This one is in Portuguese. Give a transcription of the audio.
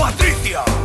Patrícia.